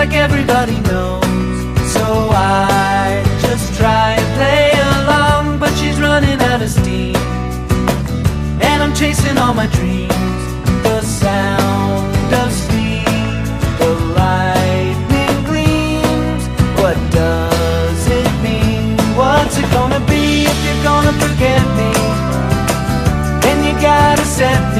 like everybody knows. So I just try and play along, but she's running out of steam. And I'm chasing all my dreams. The sound of steam, the lightning gleams. What does it mean? What's it gonna be if you're gonna forget me? Then you gotta set me.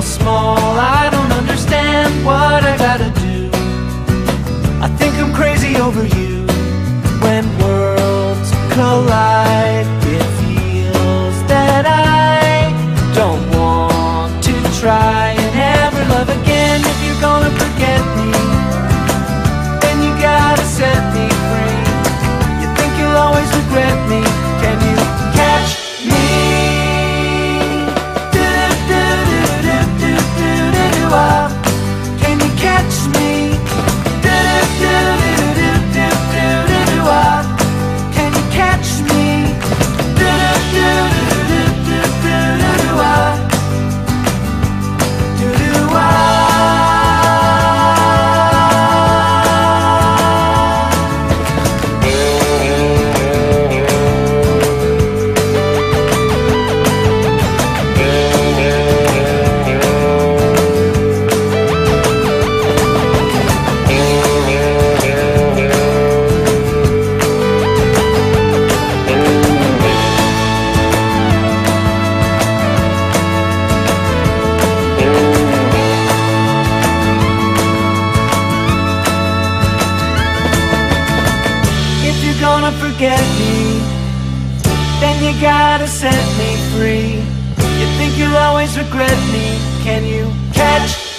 Feel small. I don't understand what I gotta do. I think I'm crazy over you. You're forget me, then you gotta set me free. You think you'll always regret me? Can you catch